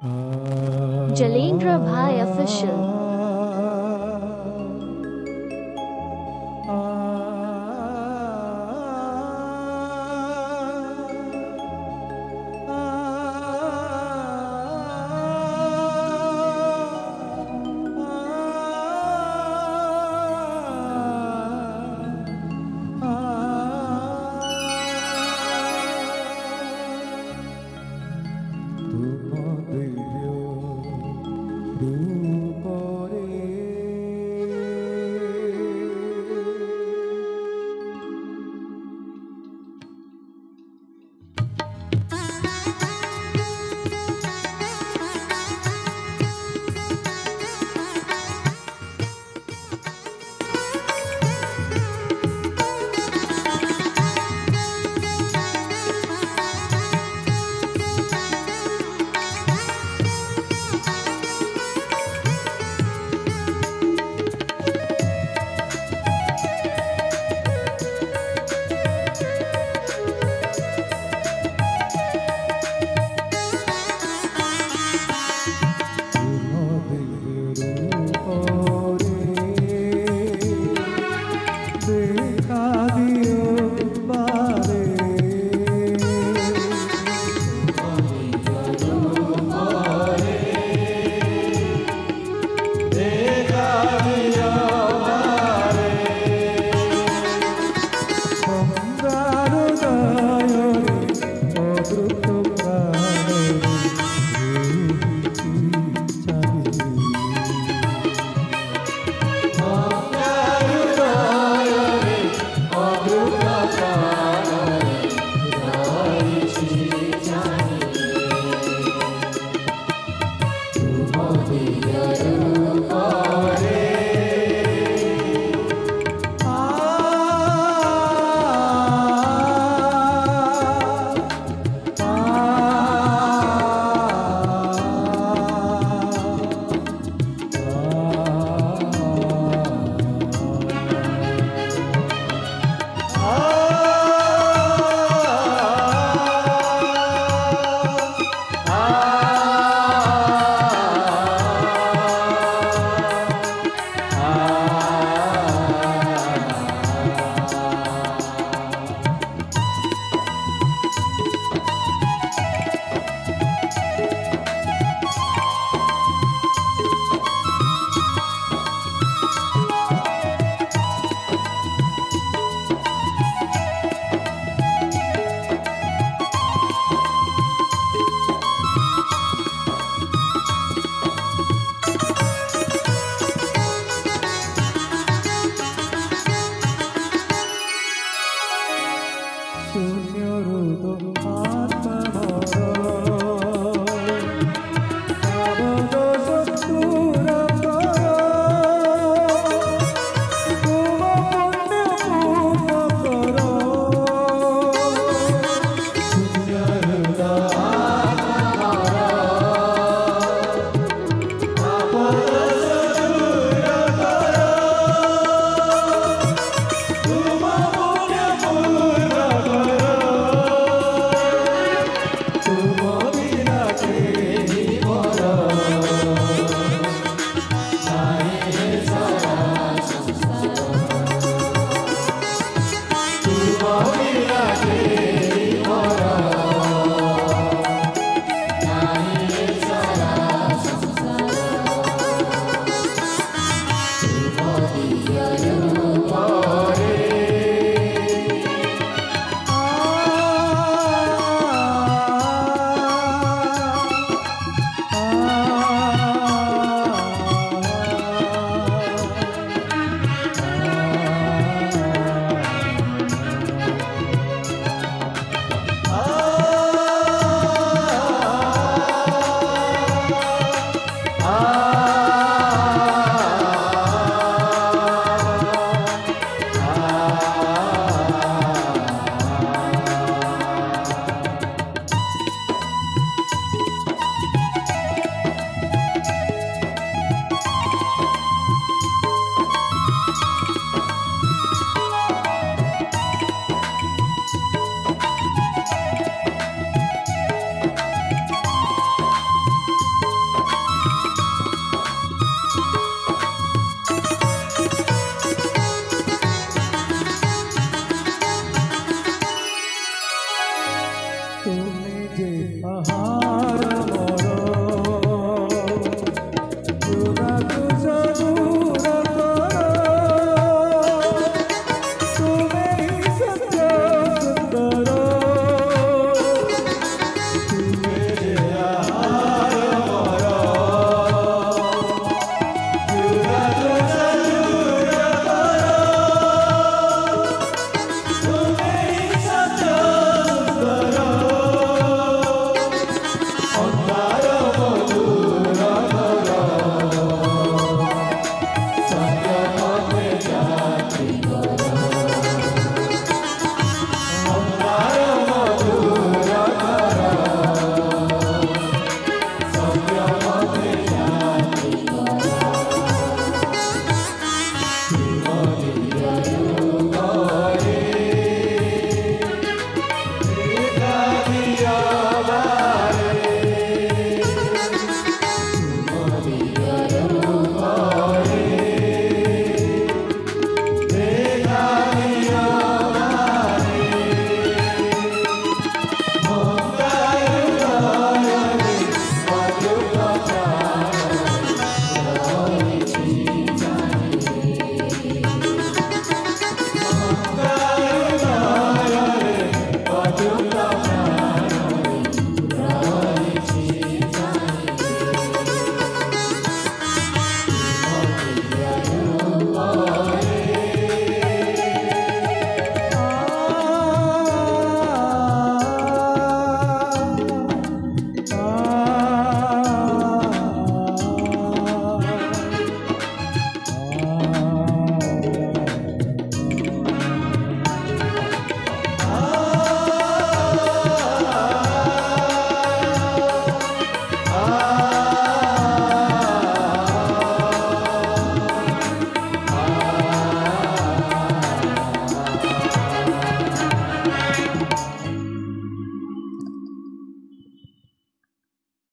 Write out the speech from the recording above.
Jalendra Bhai Official. Ah Maria.